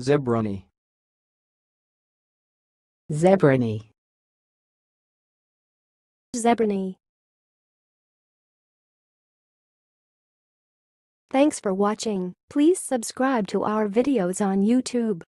Zebrony. Zebrony. Zebrony. Thanks for watching. Please subscribe to our videos on YouTube.